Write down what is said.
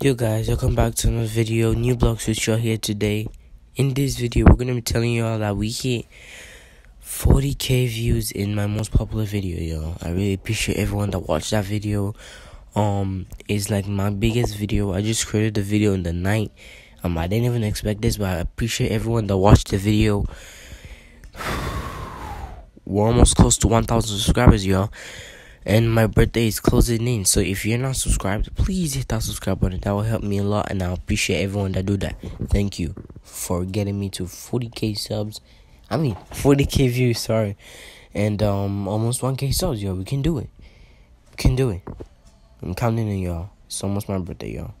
Yo guys, welcome back to another video. New Block Switch y'all here today. In this video, we're gonna be telling y'all that we hit 40k views in my most popular video, yo. I really appreciate everyone that watched that video. Um, it's like my biggest video. I just created the video in the night. Um, I didn't even expect this, but I appreciate everyone that watched the video. We're almost close to 1,000 subscribers, y'all and my birthday is closing in. So if you're not subscribed, please hit that subscribe button. That will help me a lot, and I appreciate everyone that do that. Thank you for getting me to 40k subs. I mean 40k views. Sorry, and um almost 1k subs. Yo, we can do it. We can do it. I'm counting on y'all. It's almost my birthday, y'all.